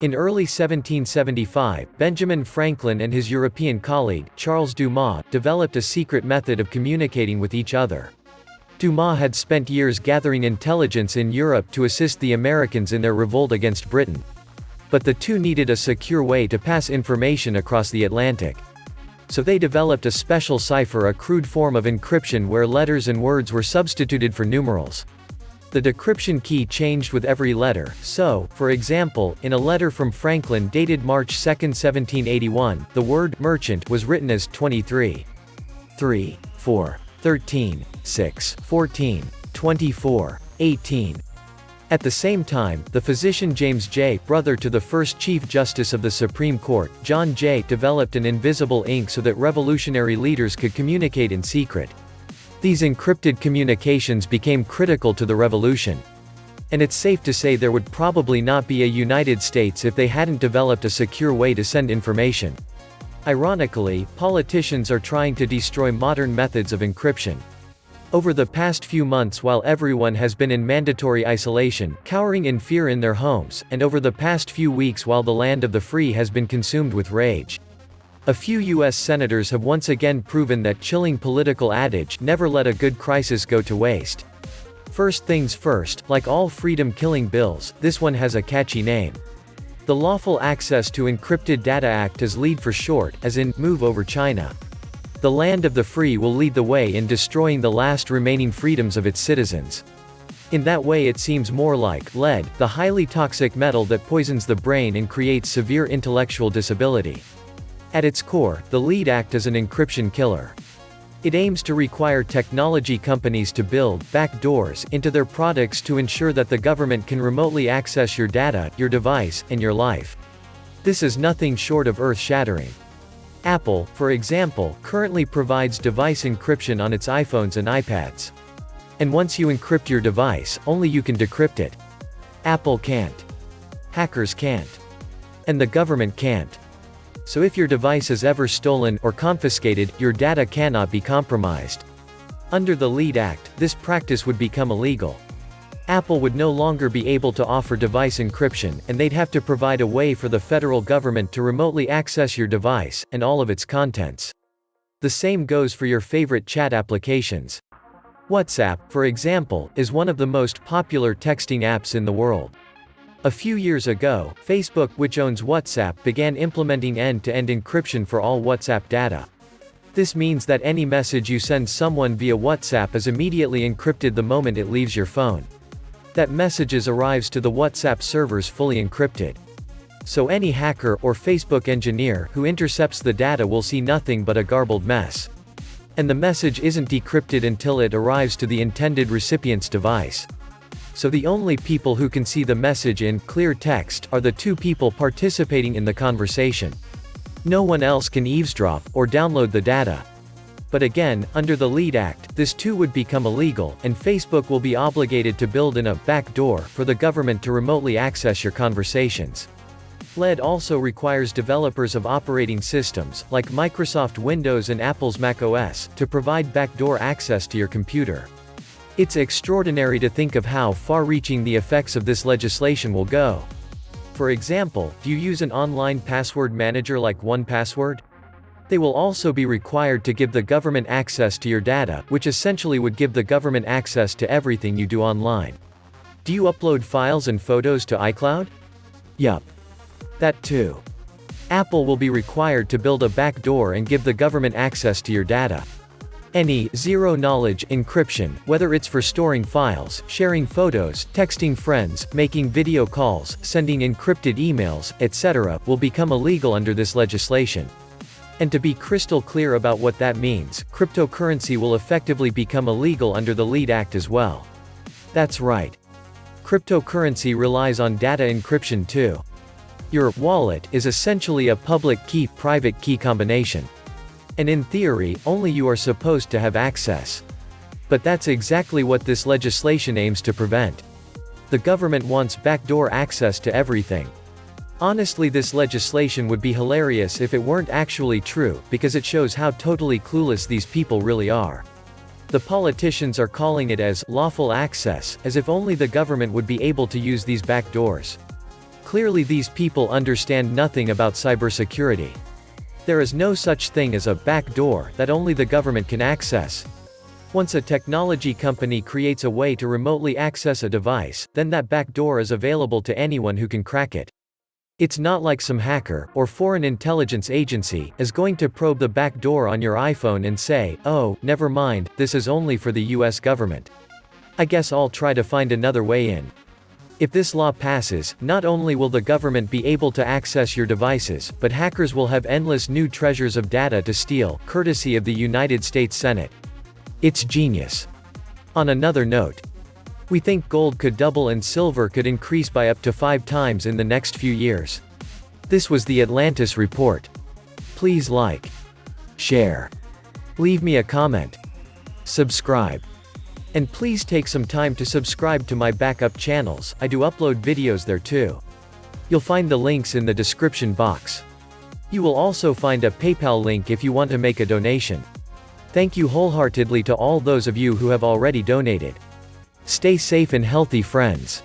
In early 1775, Benjamin Franklin and his European colleague, Charles Dumas, developed a secret method of communicating with each other. Dumas had spent years gathering intelligence in Europe to assist the Americans in their revolt against Britain. But the two needed a secure way to pass information across the Atlantic. So they developed a special cipher a crude form of encryption where letters and words were substituted for numerals. The decryption key changed with every letter, so, for example, in a letter from Franklin dated March 2, 1781, the word merchant was written as 23. 3, 4, 13, 6, 14, 24, 18. At the same time, the physician James Jay, brother to the first Chief Justice of the Supreme Court, John Jay, developed an invisible ink so that revolutionary leaders could communicate in secret. These encrypted communications became critical to the revolution. And it's safe to say there would probably not be a United States if they hadn't developed a secure way to send information. Ironically, politicians are trying to destroy modern methods of encryption. Over the past few months while everyone has been in mandatory isolation, cowering in fear in their homes, and over the past few weeks while the land of the free has been consumed with rage. A few U.S. senators have once again proven that chilling political adage, never let a good crisis go to waste. First things first, like all freedom-killing bills, this one has a catchy name. The Lawful Access to Encrypted Data Act is LEAD for short, as in, move over China. The land of the free will lead the way in destroying the last remaining freedoms of its citizens. In that way it seems more like lead, the highly toxic metal that poisons the brain and creates severe intellectual disability. At its core, the LEAD Act is an encryption killer. It aims to require technology companies to build backdoors into their products to ensure that the government can remotely access your data, your device, and your life. This is nothing short of earth-shattering. Apple, for example, currently provides device encryption on its iPhones and iPads. And once you encrypt your device, only you can decrypt it. Apple can't. Hackers can't. And the government can't so if your device is ever stolen or confiscated, your data cannot be compromised. Under the LEAD Act, this practice would become illegal. Apple would no longer be able to offer device encryption, and they'd have to provide a way for the federal government to remotely access your device, and all of its contents. The same goes for your favorite chat applications. WhatsApp, for example, is one of the most popular texting apps in the world. A few years ago, Facebook, which owns WhatsApp, began implementing end-to-end encryption for all WhatsApp data. This means that any message you send someone via WhatsApp is immediately encrypted the moment it leaves your phone. That messages arrives to the WhatsApp servers fully encrypted. So any hacker or Facebook engineer who intercepts the data will see nothing but a garbled mess. And the message isn't decrypted until it arrives to the intended recipient's device so the only people who can see the message in clear text are the two people participating in the conversation. No one else can eavesdrop or download the data. But again, under the LEAD Act, this too would become illegal, and Facebook will be obligated to build in a backdoor for the government to remotely access your conversations. LEAD also requires developers of operating systems, like Microsoft Windows and Apple's macOS, to provide backdoor access to your computer. It's extraordinary to think of how far-reaching the effects of this legislation will go. For example, do you use an online password manager like 1Password? They will also be required to give the government access to your data, which essentially would give the government access to everything you do online. Do you upload files and photos to iCloud? Yup. That too. Apple will be required to build a backdoor and give the government access to your data. Any zero-knowledge encryption, whether it's for storing files, sharing photos, texting friends, making video calls, sending encrypted emails, etc., will become illegal under this legislation. And to be crystal clear about what that means, cryptocurrency will effectively become illegal under the LEAD Act as well. That's right. Cryptocurrency relies on data encryption too. Your wallet is essentially a public key-private key combination. And in theory, only you are supposed to have access. But that's exactly what this legislation aims to prevent. The government wants backdoor access to everything. Honestly this legislation would be hilarious if it weren't actually true, because it shows how totally clueless these people really are. The politicians are calling it as lawful access, as if only the government would be able to use these backdoors. Clearly these people understand nothing about cybersecurity. There is no such thing as a backdoor that only the government can access. Once a technology company creates a way to remotely access a device, then that backdoor is available to anyone who can crack it. It's not like some hacker, or foreign intelligence agency, is going to probe the back door on your iPhone and say, oh, never mind, this is only for the US government. I guess I'll try to find another way in. If this law passes, not only will the government be able to access your devices, but hackers will have endless new treasures of data to steal, courtesy of the United States Senate. It's genius. On another note, we think gold could double and silver could increase by up to five times in the next few years. This was the Atlantis Report. Please like, share, leave me a comment, subscribe. And please take some time to subscribe to my backup channels, I do upload videos there too. You'll find the links in the description box. You will also find a PayPal link if you want to make a donation. Thank you wholeheartedly to all those of you who have already donated. Stay safe and healthy friends.